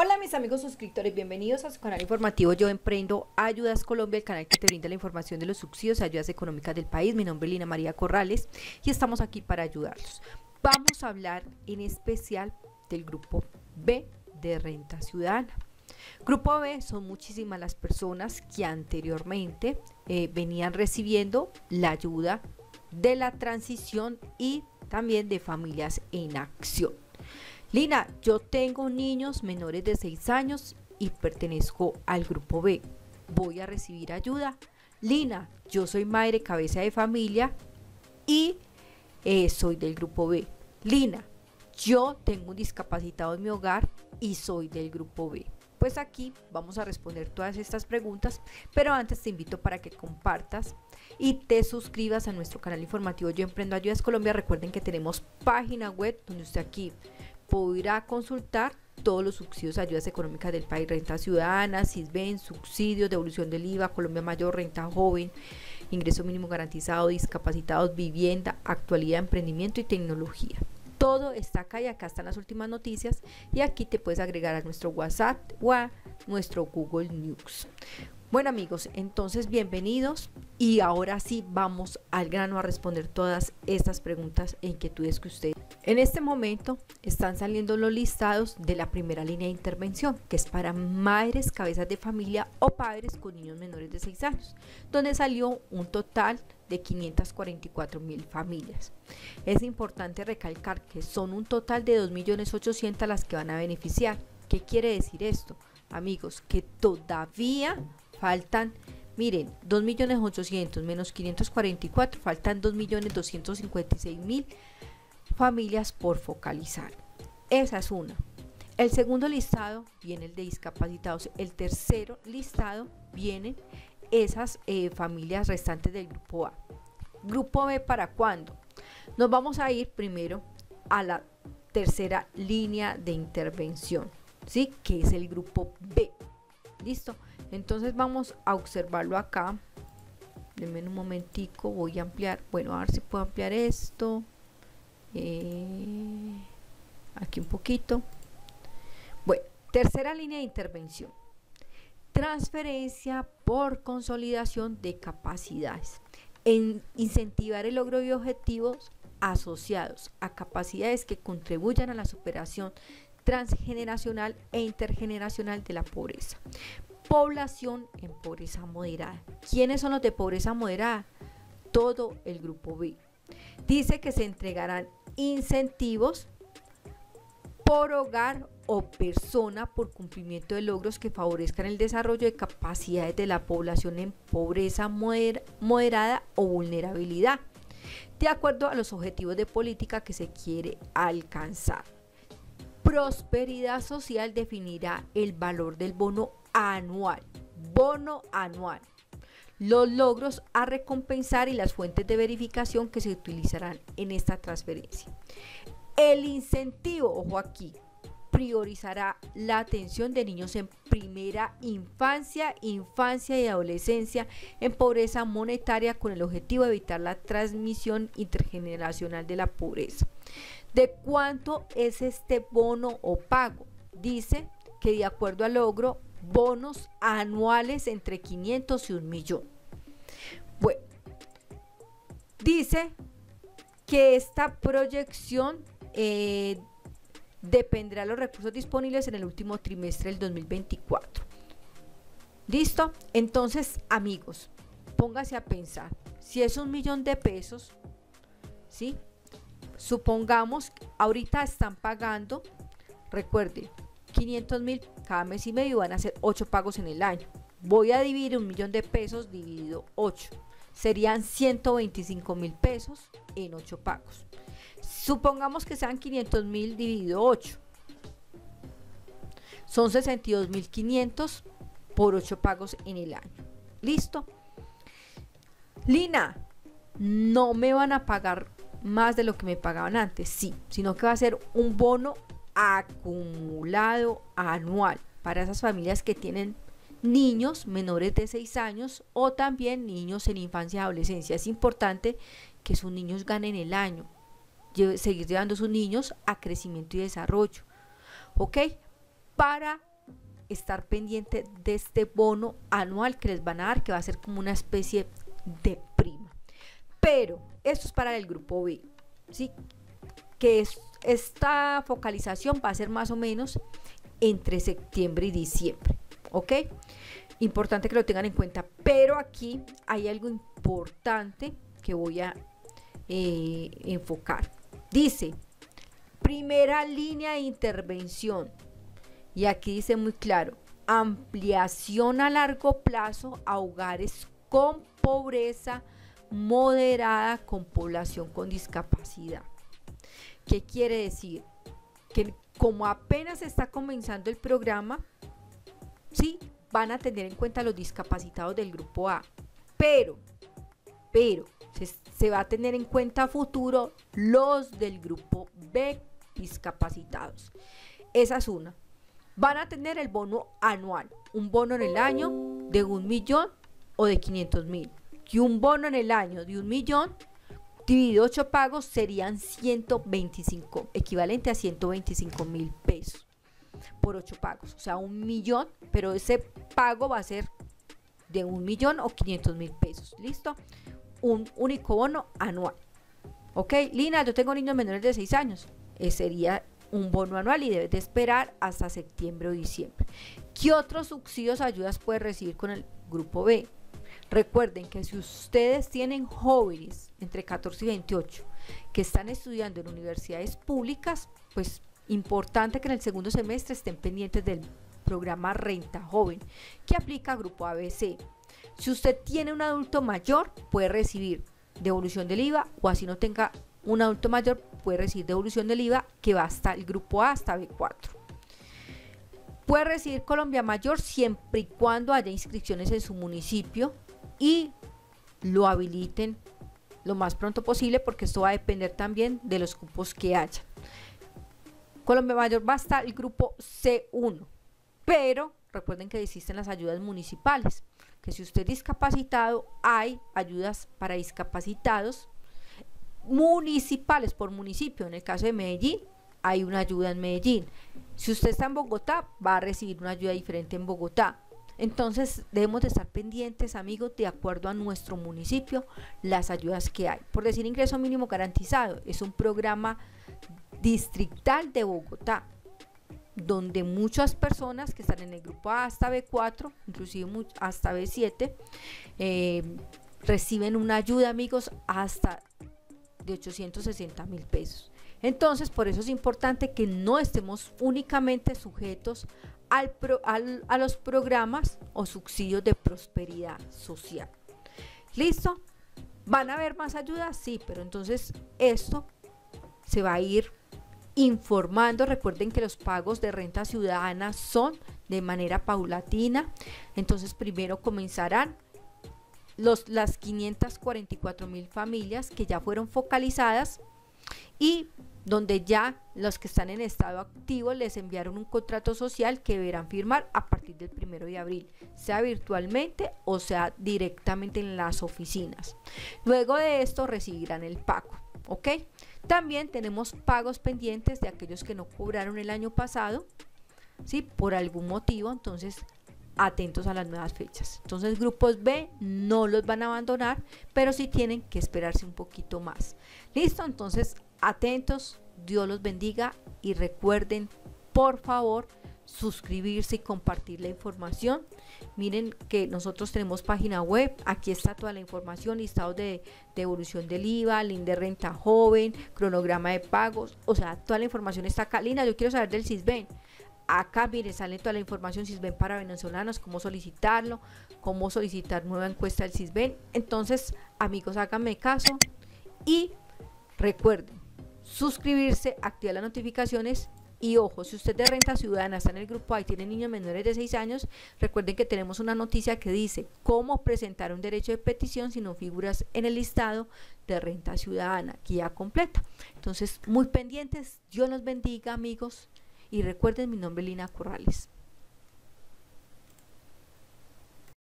Hola mis amigos suscriptores, bienvenidos a su canal informativo Yo Emprendo Ayudas Colombia, el canal que te brinda la información de los subsidios y ayudas económicas del país. Mi nombre es Lina María Corrales y estamos aquí para ayudarlos. Vamos a hablar en especial del grupo B de Renta Ciudadana. Grupo B son muchísimas las personas que anteriormente eh, venían recibiendo la ayuda de la transición y también de familias en acción. Lina, yo tengo niños menores de 6 años y pertenezco al grupo B. ¿Voy a recibir ayuda? Lina, yo soy madre cabeza de familia y eh, soy del grupo B. Lina, yo tengo un discapacitado en mi hogar y soy del grupo B. Pues aquí vamos a responder todas estas preguntas, pero antes te invito para que compartas y te suscribas a nuestro canal informativo Yo Emprendo Ayudas Colombia. Recuerden que tenemos página web donde usted aquí podrá consultar todos los subsidios, ayudas económicas del país, renta ciudadana, SISBEN, subsidios, devolución del IVA, Colombia Mayor, renta joven, ingreso mínimo garantizado, discapacitados, vivienda, actualidad, emprendimiento y tecnología. Todo está acá y acá están las últimas noticias y aquí te puedes agregar a nuestro WhatsApp o a nuestro Google News. Bueno amigos, entonces bienvenidos y ahora sí vamos al grano a responder todas estas preguntas e inquietudes que ustedes. En este momento están saliendo los listados de la primera línea de intervención, que es para madres, cabezas de familia o padres con niños menores de 6 años, donde salió un total de 544 mil familias. Es importante recalcar que son un total de 2.800.000 las que van a beneficiar. ¿Qué quiere decir esto? Amigos, que todavía faltan, miren, 2.800.000 menos 544, faltan 2.256.000 familias por focalizar. Esa es una. El segundo listado viene el de discapacitados. El tercero listado vienen esas eh, familias restantes del grupo A. Grupo B para cuándo? Nos vamos a ir primero a la tercera línea de intervención, ¿sí? Que es el grupo B. ¿Listo? Entonces vamos a observarlo acá. Denme un momentico, voy a ampliar. Bueno, a ver si puedo ampliar esto. Eh, aquí un poquito. Bueno, tercera línea de intervención. Transferencia por consolidación de capacidades. En incentivar el logro de objetivos asociados a capacidades que contribuyan a la superación transgeneracional e intergeneracional de la pobreza población en pobreza moderada. ¿Quiénes son los de pobreza moderada? Todo el grupo B. Dice que se entregarán incentivos por hogar o persona por cumplimiento de logros que favorezcan el desarrollo de capacidades de la población en pobreza moderada o vulnerabilidad, de acuerdo a los objetivos de política que se quiere alcanzar. Prosperidad social definirá el valor del bono anual, bono anual, los logros a recompensar y las fuentes de verificación que se utilizarán en esta transferencia. El incentivo, ojo aquí, priorizará la atención de niños en primera infancia, infancia y adolescencia en pobreza monetaria con el objetivo de evitar la transmisión intergeneracional de la pobreza. ¿De cuánto es este bono o pago? Dice que de acuerdo al logro bonos anuales entre 500 y un millón. Bueno, dice que esta proyección eh, dependerá de los recursos disponibles en el último trimestre del 2024. ¿Listo? Entonces, amigos, póngase a pensar, si es un millón de pesos, ¿sí? Supongamos, ahorita están pagando, recuerde, 500 mil cada mes y medio van a ser 8 pagos en el año. Voy a dividir un millón de pesos dividido 8. Serían 125 mil pesos en 8 pagos. Supongamos que sean 500 mil dividido 8. Son 62 mil 500 por 8 pagos en el año. ¿Listo? Lina, no me van a pagar más de lo que me pagaban antes, sí, sino que va a ser un bono acumulado anual para esas familias que tienen niños menores de 6 años o también niños en infancia y adolescencia. Es importante que sus niños ganen el año, seguir llevando a sus niños a crecimiento y desarrollo. ¿Ok? Para estar pendiente de este bono anual que les van a dar, que va a ser como una especie de prima. Pero esto es para el grupo B, ¿sí? Que es, esta focalización va a ser más o menos entre septiembre y diciembre, ¿ok? Importante que lo tengan en cuenta, pero aquí hay algo importante que voy a eh, enfocar. Dice, primera línea de intervención, y aquí dice muy claro, ampliación a largo plazo a hogares con pobreza moderada con población con discapacidad. ¿Qué quiere decir? Que como apenas está comenzando el programa, sí, van a tener en cuenta los discapacitados del grupo A, pero, pero, se, se va a tener en cuenta a futuro los del grupo B discapacitados. Esa es una van a tener el bono anual, un bono en el año de un millón o de 500 mil. Y un bono en el año de un millón dividido ocho pagos serían 125, equivalente a 125 mil pesos por ocho pagos. O sea, un millón, pero ese pago va a ser de un millón o 500 mil pesos. ¿Listo? Un único bono anual. Ok, Lina, yo tengo niños menores de 6 años. Ese sería un bono anual y debes de esperar hasta septiembre o diciembre. ¿Qué otros subsidios ayudas puedes recibir con el grupo B? Recuerden que si ustedes tienen jóvenes entre 14 y 28 que están estudiando en universidades públicas, pues importante que en el segundo semestre estén pendientes del programa Renta Joven que aplica Grupo ABC. Si usted tiene un adulto mayor, puede recibir devolución del IVA o así no tenga un adulto mayor puede recibir devolución del IVA que va hasta el grupo A hasta B4. Puede recibir Colombia Mayor siempre y cuando haya inscripciones en su municipio y lo habiliten lo más pronto posible porque esto va a depender también de los cupos que haya. Colombia Mayor va hasta el grupo C1, pero recuerden que existen las ayudas municipales, que si usted es discapacitado hay ayudas para discapacitados municipales por municipio. En el caso de Medellín, hay una ayuda en Medellín. Si usted está en Bogotá, va a recibir una ayuda diferente en Bogotá. Entonces debemos de estar pendientes, amigos, de acuerdo a nuestro municipio, las ayudas que hay. Por decir ingreso mínimo garantizado, es un programa distrital de Bogotá, donde muchas personas que están en el grupo A hasta B4, inclusive hasta B7, eh, reciben una ayuda, amigos, hasta de 860 mil pesos. Entonces, por eso es importante que no estemos únicamente sujetos a los programas o subsidios de prosperidad social. ¿Listo? ¿Van a haber más ayudas? Sí, pero entonces esto se va a ir informando. Recuerden que los pagos de renta ciudadana son de manera paulatina. Entonces primero comenzarán las 544 mil familias que ya fueron focalizadas y donde ya los que están en estado activo les enviaron un contrato social que deberán firmar a partir del primero de abril, sea virtualmente o sea directamente en las oficinas. Luego de esto recibirán el pago, ¿ok? También tenemos pagos pendientes de aquellos que no cobraron el año pasado, ¿sí? Por algún motivo, entonces atentos a las nuevas fechas. Entonces grupos B no los van a abandonar, pero sí tienen que esperarse un poquito más. Listo, entonces atentos, Dios los bendiga y recuerden, por favor, suscribirse y compartir la información. Miren que nosotros tenemos página web, aquí está toda la información, listado de, devolución del IVA, link de renta joven, cronograma de pagos, o sea, toda la información está acá. Lina, yo quiero saber del CISBEN Acá, mire, sale toda la información CISBEN para venezolanos, cómo solicitarlo, cómo solicitar nueva encuesta del CISBEN. Entonces, amigos, háganme caso y recuerden suscribirse, activar las notificaciones y ojo, si usted de renta ciudadana está en el grupo A y tiene niños menores de 6 años, recuerden que tenemos una noticia que dice cómo presentar un derecho de petición si no figuras en el listado de renta ciudadana, guía completa. Entonces, muy pendientes, Dios los bendiga amigos y recuerden mi nombre Lina Corrales.